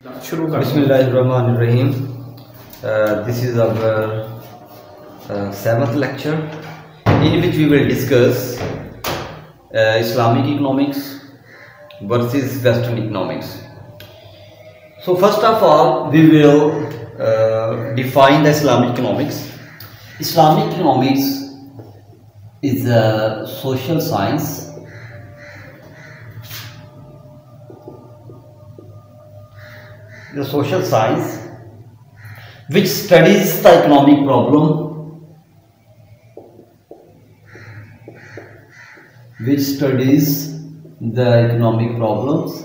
Bismillahirrahmanirrahim. Uh, this is our uh, seventh lecture in which we will discuss uh, Islamic economics versus Western economics. So first of all, we will uh, define the Islamic economics. Islamic economics is a social science the social science which studies the economic problem which studies the economic problems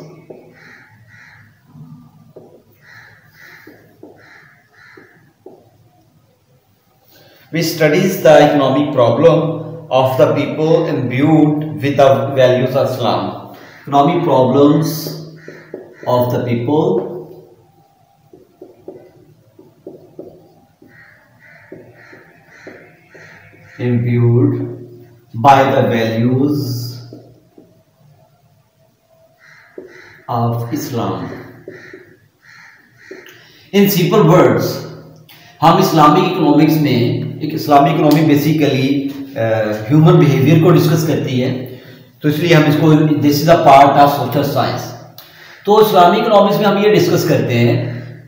which studies the economic problem of the people imbued with the values of Islam. Economic problems of the people imbued by the values of Islam. In simple words, हम Islamic economics में एक Islamic economy basically human behaviour को discuss करती है तो इसलिए हम इसको this is a part of social science तो इस्लामिक इकोनॉमिक्स में हम ये डिस्कस करते हैं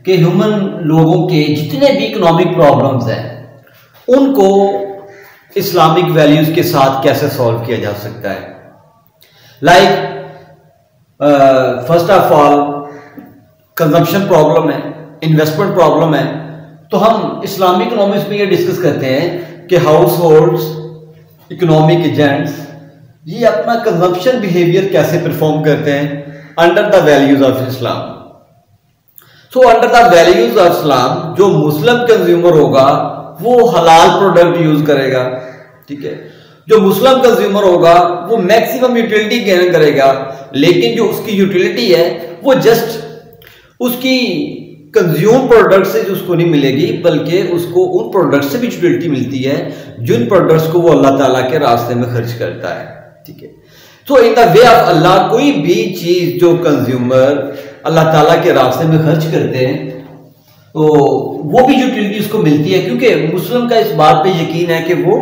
कि ह्यूमन लोगों के जितने भी इकोनॉमिक प्रॉब्लम्स हैं उनको इस्लामिक वैल्यूज़ के साथ कैसे सॉल्व किया जा सकता है? Like first of all consumption problem है इन्वेस्टमेंट प्रॉब्लम है तो हम इस्लामिक इकोनॉमिक्स में ये डिस्कस करते हैं कि हाउस होल्ड्स इकोनॉमिक एजेंट्स ये अपना कंजम्पशन बिहेवियर कैसे परफॉर्म करते हैं under the values of Islam so under the values of Islam जो मुस्लिम कंज्यूमर होगा, वो हलाल प्रोडक्ट यूज़ करेगा ठीक है? जो मुस्लिम कंज्यूमर होगा, वो मैक्सिमम यूटिलिटी गेन करेगा, लेकिन जो उसकी यूटिलिटी है, वो जस्ट उसकी कंज्यूम प्रोडक्ट से उसको नहीं मिलेगी, बल्कि उसको उन प्रोडक्ट से भी यूटिलिटी मिलती है, जिन प्रोडक्ट्स को वो अल्लाह ताला के रास्ते में खर्च करता है, ठीक है? तो इन द वे ऑफ़ अल्लाह कोई भी चीज़ जो कंज्यूमर अल्लाह ताला के रास्ते में खर्च करते हैं तो वो भी यूटिलिटी उसको मिलती है, क्योंकि मुस्लिम का इस बात पे यकीन है कि वो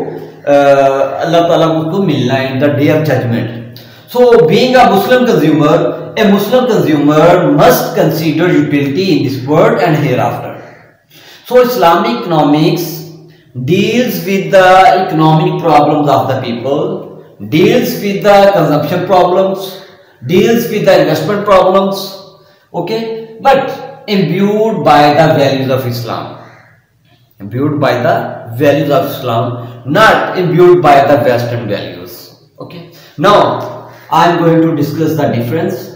अल्लाह ताला को उसको मिलना है in the day of judgement so being a Muslim consumer a muslim consumer must consider utility in this world and hereafter so islamic economics deals with the economic problems of the people deals with the consumption problems deals with the investment problems okay but imbued by the values of islam imbued by the values of Islam, not imbued by the Western values. Okay. Now, I am going to discuss the difference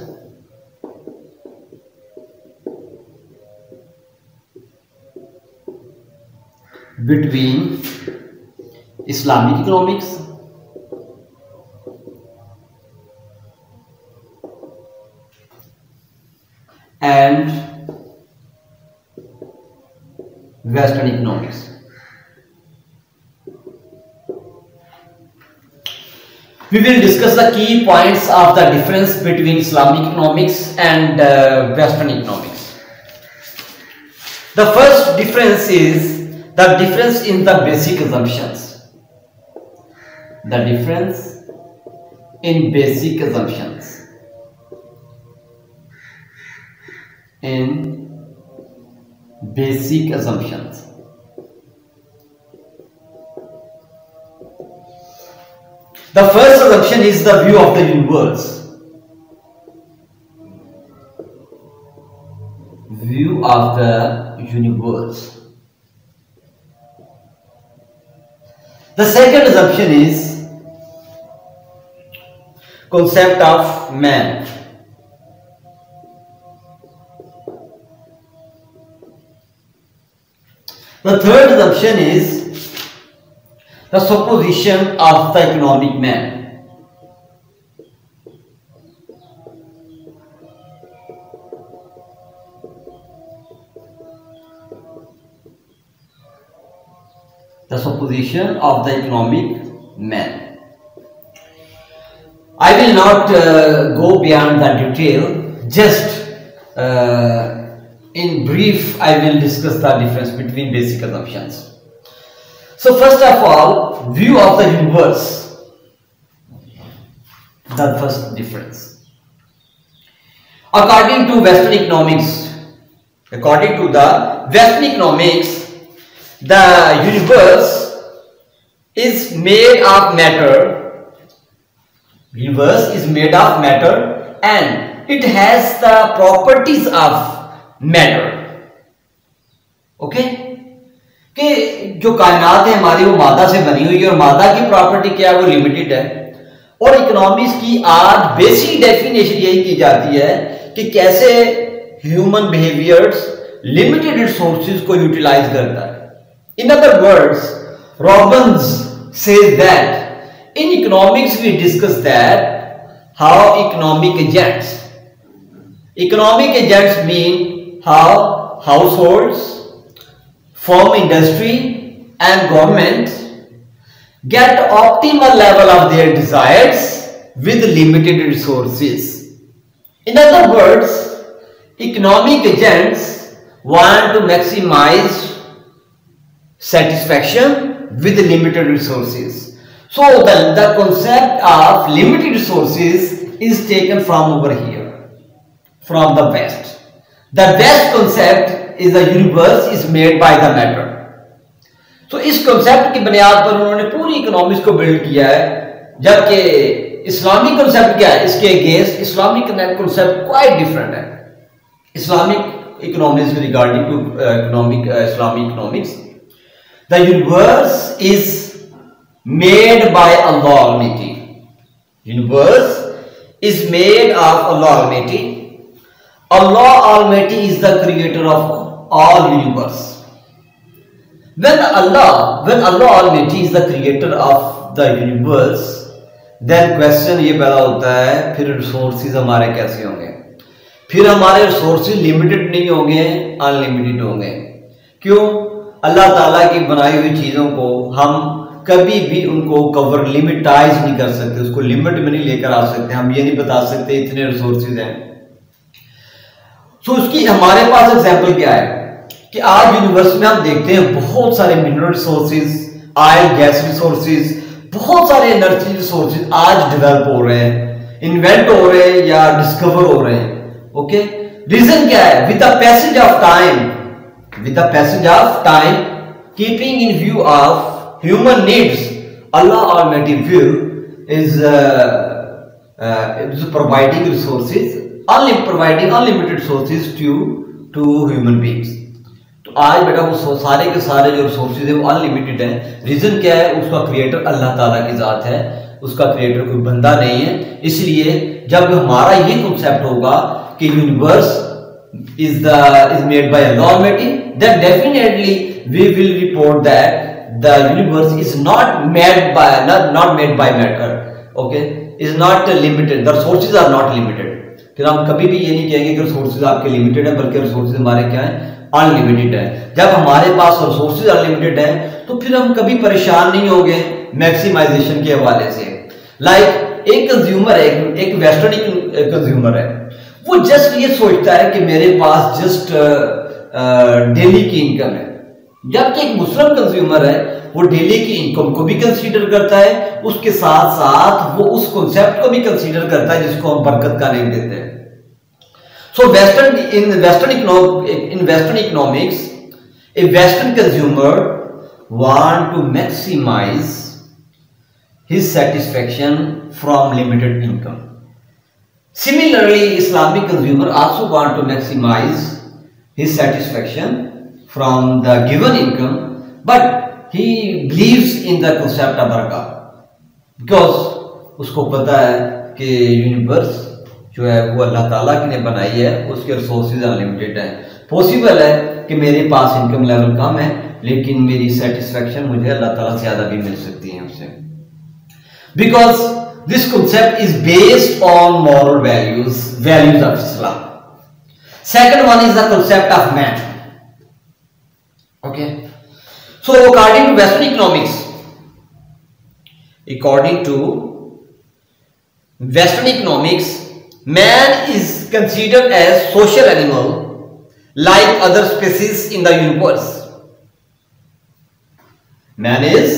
between Islamic economics and Western economics. We will discuss the key points of the difference between Islamic economics and uh, Western economics. The first difference is the difference in the basic assumptions. The difference in basic assumptions. In basic assumptions. The first assumption is the view of the universe. View of the universe. The second assumption is concept of man. The third assumption is the supposition of the economic man. The supposition of the economic man. I will not uh, go beyond the detail, just uh, in brief, I will discuss the difference between basic assumptions. So first of all, view of the universe. The first difference. According to Western economics, according to the Western economics, the universe is made of matter. Universe is made of matter and it has the properties of matter okay कि जो कायनात है हमारी, वो मादा से बनी हुई है और मादा की प्रॉपर्टी क्या है? वो लिमिटेड है। और इकोनॉमिक्स की आज बेसिक डेफिनेशन यही की जाती है कि कैसे ह्यूमन बिहेवियर्स लिमिटेड रिसोर्सेज को यूटिलाइज करता है। In other words Robbins says that in economics we discuss that how economic agents economic agents mean how households, firm industry and government get optimal level of their desires with limited resources. In other words, economic agents want to maximize satisfaction with limited resources. So the, the concept of limited resources is taken from over here, from the West. The best concept is the universe is made by the matter. तो इस concept की बुनियाद पर उन्होंने पूरी economics को build किया है, जबकि इस्लामिक कंसेप्ट क्या है? इसके against Islamic concept quite different है। Islamic economics regarding to economic Islamic economics the universe is made by Allah universe is made Allah Almighty. Allah Almighty is the creator of all universe. When Allah, when Allah Almighty is the creator of the universe, then question ये पैदा होता है फिर resources हमारे कैसे होंगे? फिर हमारे रिसोर्सेज लिमिटेड नहीं होंगे अनलिमिटेड होंगे। क्यों? अल्लाह ताला की बनाई हुई चीज़ों को हम कभी भी उनको कवर लिमिटाइज नहीं कर सकते उसको लिमिट में नहीं लेकर आ सकते हम ये नहीं बता सकते इतने रिसोर्सेज हैं। तो उसकी हमारे पास एग्ज़ाम्पल क्या है कि आज यूनिवर्स में हम देखते हैं बहुत सारे mineral resources oil gas resources बहुत सारे एनर्जी रिसोर्सेज आज डेवलप हो रहे हैं इन्वेंट हो रहे हैं या डिस्कवर हो रहे हैं ओके रीजन क्या है? With the passage of time with the passage of time keeping in view of human needs Allah almighty will is providing providing unlimited sources to to human beings तो आज बेटा वो सारे के सारे जो रिसोर्सेज है, वो अनलिमिटेड है। रीजन क्या है? उसका क्रिएटर अल्लाह ताला की जात है। उसका क्रिएटर कोई बंदा नहीं है। इसलिए जब हमारा ये कॉन्सेप्ट होगा कि universe is the is made by almighty then definitely we will report that the universe is not made by not made by matter okay is not limited the resources are not limited फिर हम कभी भी ये नहीं कहेंगे कि resources आपके limited है, बल्कि रिसोर्सेज हमारे क्या है? अनलिमिटेड है। जब हमारे पास रिसोर्सेज अनलिमिटेड है तो फिर हम कभी परेशान नहीं होंगे मैक्सिमाइजेशन के हवाले से। लाइक एक कंज्यूमर है, एक वेस्टर्न कंज्यूमर है। वो जस्ट ये सोचता है कि मेरे पास जस्ट डेली की इनकम है। जबकि एक मुस्लिम कंज्यूमर है, वो डेली की इनकम को भी कंसीडर करता है, उसके साथ साथ वो उस कॉन्सेप्ट को भी कंसीडर करता है जिसको हम बरकत का नेम देते हैं। So western in western in western economics a western consumer want to maximise his satisfaction from limited income. Similarly, Islamic consumer also want to maximize his satisfaction from the given income, but he believes in the concept of baraka because उसको पता है कि universe जो है वो अल्लाह ताला की ने बनाई है उसके रिसोर्सेज अनलिमिटेड है। पॉसिबल है कि मेरे पास इनकम लेवल कम है लेकिन मेरी सेटिस्फेक्शन मुझे अल्लाह ताला से ज़्यादा भी मिल सकती है उससे। Because this concept is based on moral values values of Islam second one is the concept of man okay So according to Western economics, according to Western economics, man is considered as social animal like other species in the universe. Man is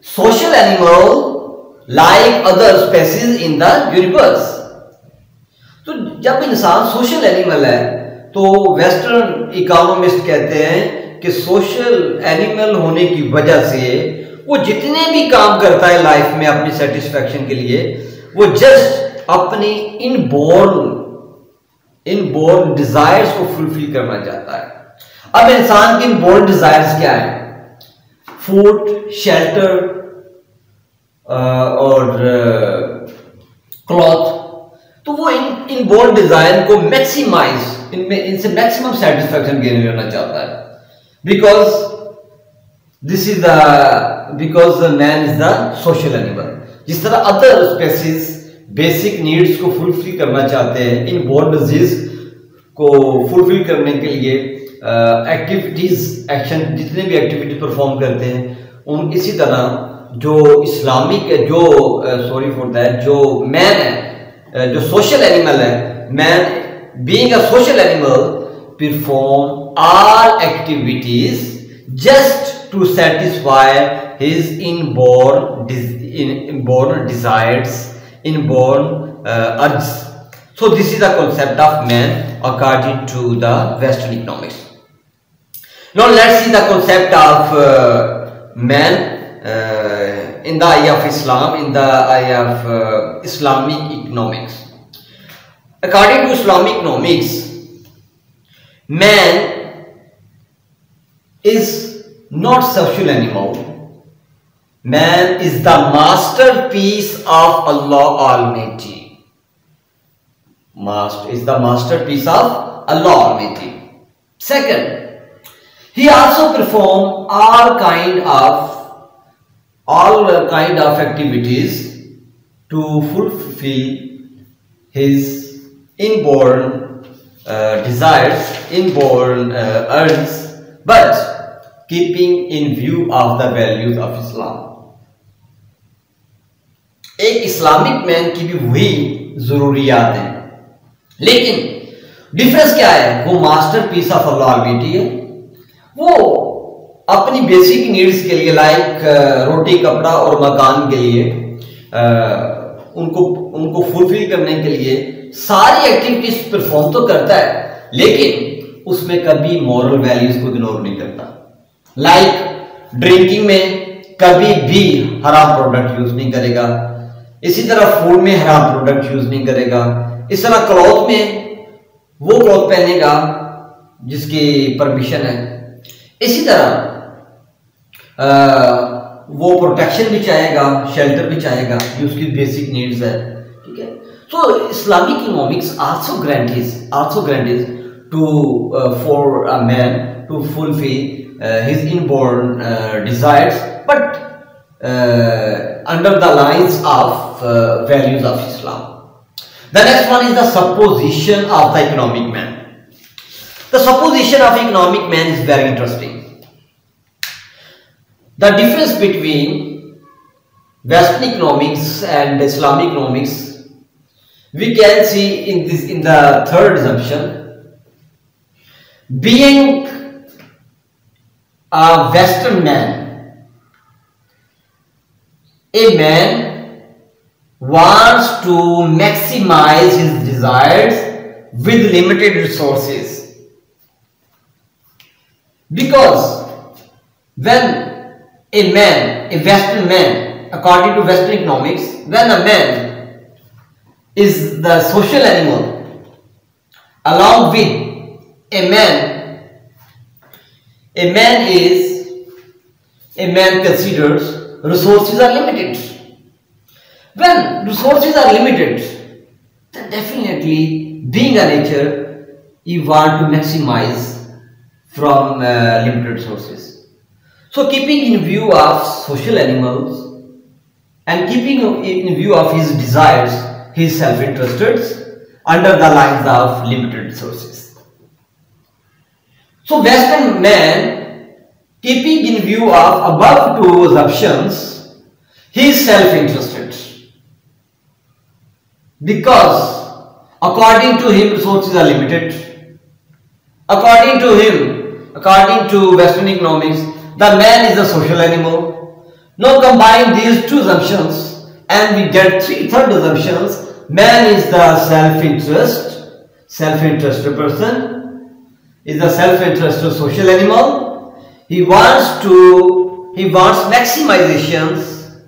social animal like other species in the universe. तो जब इंसान social animal है तो western economist कहते हैं कि social animal होने की वजह से वो जितने भी काम करता है लाइफ में अपनी सेटिस्फेक्शन के लिए वो जस्ट अपनी इन बोर्न डिजायर्स को फुलफिल करना चाहता है। अब इंसान की इनबोर्न डिजायर्स क्या है? फ़ूड शेल्टर और क्लॉथ तो वो इन इन बोर्ड डिज़ायर को मैक्सिमाइज इनमें इनसे मैक्सिमम सेटिस्फेक्शन गेन करना चाहता है। Because this is the because the man is the social animal जिस तरह अदर स्पेसिस बेसिक नीड्स को फुलफिल करना चाहते हैं इन बोर्ड डिज़ीज़ को फुलफिल करने के लिए एक्टिविटीज़ uh, एक्शन जितने भी एक्टिविटी परफॉर्म करते हैं उन इसी तरह जो इस्लामिक जो सॉरी फॉर दैट जो मैन है जो सोशल एनिमल है man being a social animal perform all activities just to satisfy his inborn inborn desires. Inborn uh, urges so this is the concept of man according to the western economics now let's see the concept of uh, man uh, in the eye of Islam, in the eye of uh, Islamic economics. According to Islamic economics, man is not social animal. Man is the masterpiece of Allah Almighty. Master is the masterpiece of Allah Almighty. Second, he also perform all kind of all kind of activities to fulfill his inborn uh, desires, inborn uh, urges, but keeping in view of the values of Islam. एक Islamic man की भी वही जरूरियात है। लेकिन difference क्या है? वो मास्टर पीस ऑफ़ अल्लाह बेटी है। वो अपनी बेसिक नीड्स के लिए लाइक रोटी, कपड़ा और मकान के लिए उनको उनको फुलफिल करने के लिए सारी एक्टिविटीज़ परफॉर्म तो करता है, लेकिन उसमें कभी मॉरल वैल्यूज़ को इग्नोर नहीं करता। लाइक ड्रिंकिंग में कभी भी हराम प्रोडक्ट यूज़ नहीं करेगा। इसी तरह फ़ूड में हराम प्रोडक्ट यूज़ नहीं करेगा। इस तरह क्लॉथ में वो क्लॉथ पहनेगा जिसकी परमिशन है। इसी तरह आ, वो प्रोटेक्शन भी चाहेगा शेल्टर भी चाहेगा ये उसकी बेसिक नीड्स है। ठीक है? So Islamic economics also guarantees also guarantees to for a man to fulfil his inborn desires but under the lines of uh, values of Islam. The next one is the supposition of the economic man. The supposition of economic man is very interesting. The difference between Western economics and Islamic economics we can see in this in the third assumption being a western man a man wants to maximize his desires with limited resources. Because when a man, a Western man, according to Western economics, when a man is the social animal, along with a man, a man is, a man considers resources are limited. When resources are limited, then definitely being a nature, you want to maximize from uh, limited resources. So keeping in view of social animals and keeping in view of his desires, his self-interested under the lines of limited resources. So Western man keeping in view of above two assumptions, he is self-interested because according to him resources are limited According to him, according to Western economics, the man is a social animal. Now combine these two assumptions and we get three third assumptions. Man is the self-interest, self-interested person, is the self-interested social animal. He wants to, he wants maximizations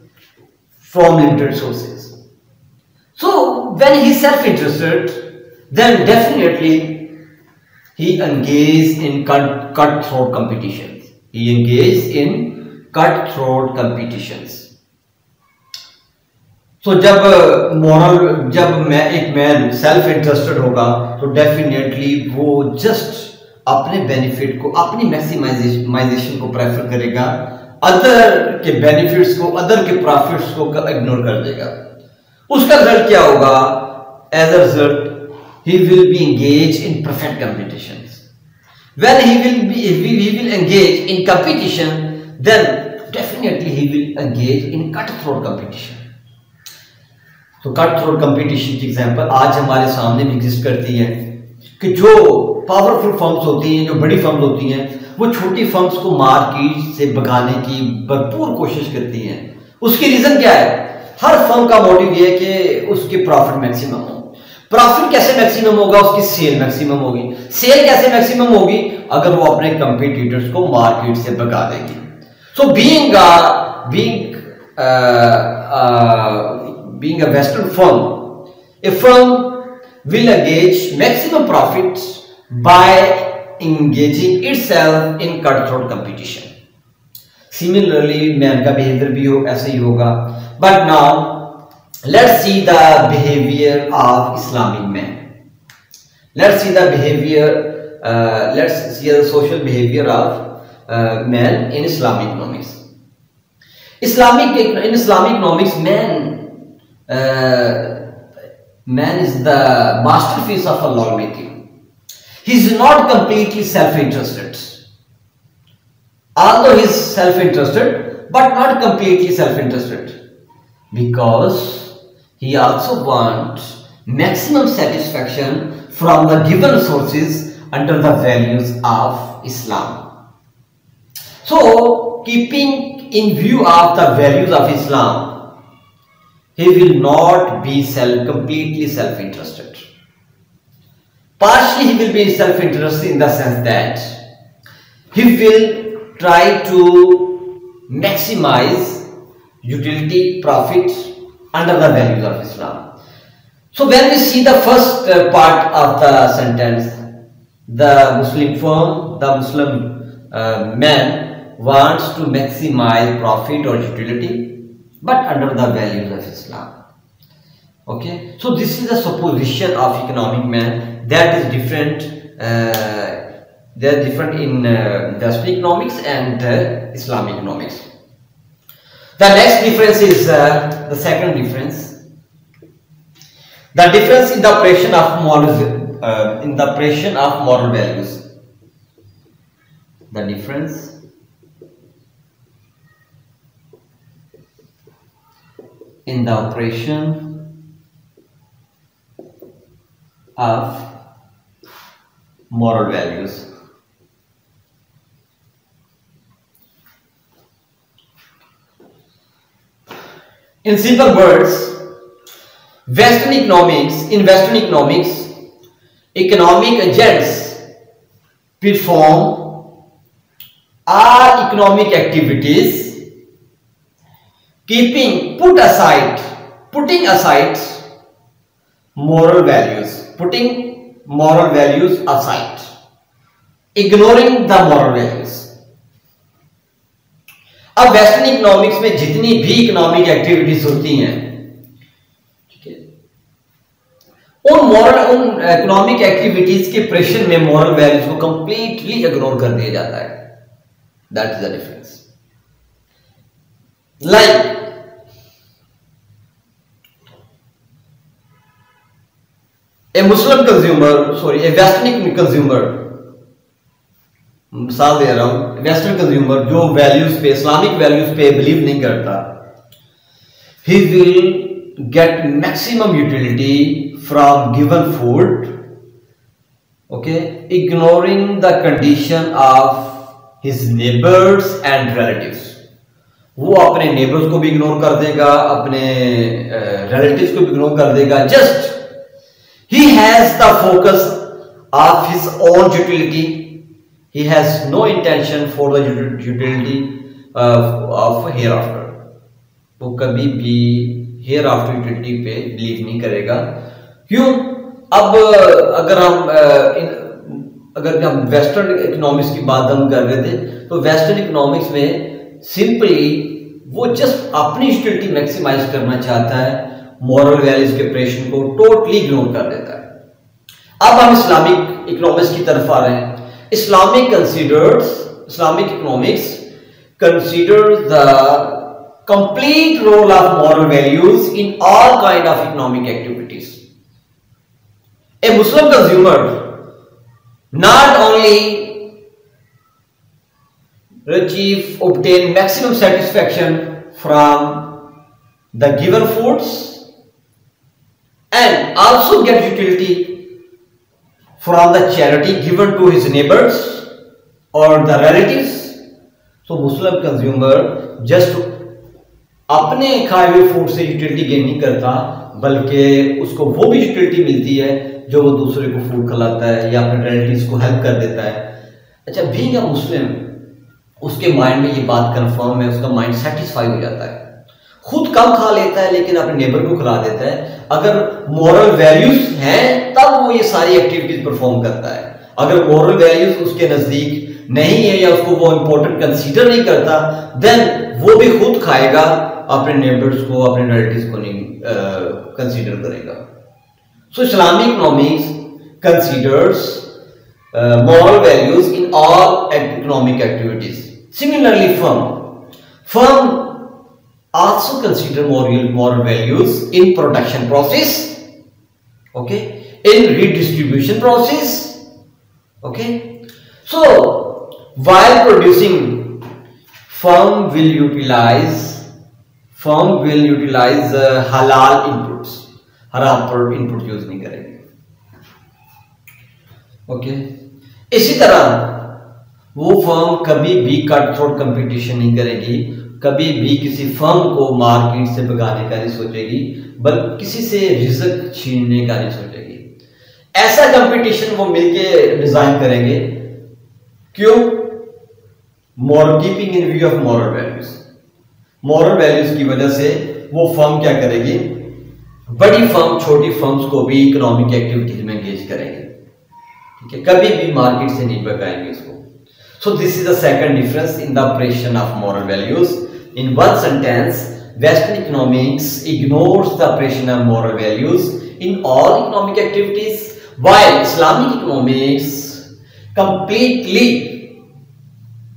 from limited sources. So when he's self-interested, then definitely he engaged in cut, cutthroat competitions. He engaged in cutthroat competitions. तो जब moral जब मैं एक man self interested होगा तो definitely वो just अपने benefit को, अपनी मैक्सिमाइजेशन को प्रेफर करेगा अदर के बेनिफिट्स को अदर के प्रॉफिट्स को इग्नोर कर देगा। उसका रिज़ल्ट क्या होगा? As a result he will be engage in perfect competition when he will be will engage in competition then definitely he will engage in cut throat competition तो cut throat competition की example आज हमारे सामने भी exist करती है। कि जो पावरफुल फर्म्स होती हैं, जो बड़ी फर्म्स होती हैं, वो छोटी फर्म्स को मार्केट से भगाने की भरपूर कोशिश करती हैं। उसकी रीजन क्या है? हर फर्म का मोटिव ये है कि उसके प्रॉफिट मैक्सिमम हो। प्रॉफिट कैसे मैक्सिमम होगा? उसकी सेल मैक्सिमम होगी। सेल कैसे मैक्सिमम होगी? अगर वो अपने कंपटीटर्स को मार्केट से भगा देगी। So being a western firm a firm will engage maximum profits by engaging itself in cutthroat competition. Similarly, man का बिहेवियर भी हो ऐसे ही होगा but now let's see the behavior of Islamic man. Let's see the behavior, uh, let's see the social behavior of uh, man in Islamic economics. Islamic in Islamic economics, man uh, man is the masterpiece of a making. He is not completely self-interested. Although he is self-interested, but not completely self-interested, because he also wants maximum satisfaction from the given sources under the values of Islam. So, keeping in view of the values of Islam, he will not be self completely self-interested. Partially he will be self-interested in the sense that he will try to maximize utility, profit under the values of Islam. So when we see the first uh, part of the sentence, the Muslim firm, the Muslim uh, man wants to maximize profit or utility, but under the values of Islam. Okay, so this is the supposition of economic man that is different. Uh, they are different in uh, economics and uh, Islamic economics. The next difference is uh, the second difference. The difference in the operation of moral uh, in the operation of moral values. The difference in the operation of moral values. In simple words, Western economics, in Western economics, economic agents perform all economic activities keeping, put aside, putting aside moral values, putting moral values aside, ignoring the moral values. अब western economics में जितनी भी economic activities होती हैं है, उन moral उन economic activities के प्रेशर में मॉरल वैल्यूज़ को कंप्लीटली इग्नोर कर दिया जाता है. That is the difference like a Muslim consumer sorry a western consumer मिसाल दे रहा हूँ वेस्टर्न कंज्यूमर जो वैल्यूज़ पे इस्लामिक वैल्यूज़ पे बिलीव नहीं करता he will get maximum utility from given food okay ignoring the condition of his neighbours and relatives. वो अपने नेबर्स को भी इग्नोर कर देगा अपने रिलेटिव्स uh, को भी इग्नोर कर देगा just he has the focus of his own utility he has no intention for the utility of hereafter वो कभी भी हेयर आफ्टर यूटिलिटी पे बिलीव नहीं करेगा। क्यों? अब, अगर हम अगर हम वेस्टर्न इकोनॉमिक्स की बात हम कर रहे थे तो वेस्टर्न इकोनॉमिक्स में सिंपली वो जस्ट अपनी यूटिलिटी मैक्सिमाइज करना चाहता है। मॉरल वैल्यूज़ के प्रेशन को टोटली इग्नोर कर देता है। अब हम इस्लामिक इकोनॉमिक्स की तरफ़ आ रहे हैं। Islamic considers Islamic economics consider the complete role of moral values in all kind of economic activities a Muslim consumer not only achieve obtain maximum satisfaction from the given foods and also get utility from the charity given to his neighbors or the relatives. So, muslim consumer, just अपने खाए हुए food से utility gain नहीं करता, बल्कि उसको वो भी यूटिलिटी मिलती है जो वो दूसरे को फ़ूड खिलाता है या अपने रिलेटिव को हेल्प कर देता है। अच्छा बीइंग अ मुस्लिम उसके माइंड में ये बात कंफर्म है, उसका माइंड सेटिस्फाई हो जाता है। खुद कम खा लेता है लेकिन अपने नेबर को खिला देता है अगर मॉरल वैल्यूज़ हैं तब वो ये सारी एक्टिविटीज़ परफॉर्म करता है अगर मॉरल वैल्यूज़ उसके नज़दीक नहीं है या उसको वो इंपॉर्टेंट कंसीडर नहीं करता देन वो भी खुद खाएगा अपने नेबर्स को अपने रिलेटिव को नहीं कंसीडर करेगा सो economics considers uh, moral values in all economic activities. Similarly, firm. Firm also consider moral, moral values in production process, okay, in redistribution process, okay. So, while producing, firm will utilize, firm will utilize uh, halal inputs हराम पर input use नहीं करेंगे okay इसी तरह वो firm कभी भी cut throat competition नहीं करेगी कभी भी किसी फर्म को मार्केट से भगाने का नहीं सोचेगी बल्कि किसी से रिजक छीनने का नहीं सोचेगी। ऐसा कंपटीशन वो मिलके डिज़ाइन करेंगे, क्यों? Moral keeping in view of moral values moral values की वजह से वो फर्म क्या करेगी? बड़ी फर्म छोटी फर्म्स को भी इकोनॉमिक एक्टिविटीज़ में एंगेज करेंगे। ठीक है, कभी भी मार्केट से नहीं बगाएँगे इसको। So this is the second difference in the operation of moral values In one sentence, Western economics ignores the oppression of moral values in all economic activities while Islamic economics completely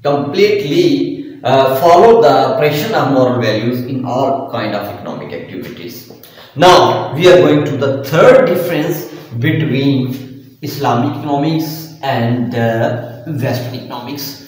completely uh, follow the oppression of moral values in all kind of economic activities. Now we are going to the third difference between Islamic economics and uh, Western economics.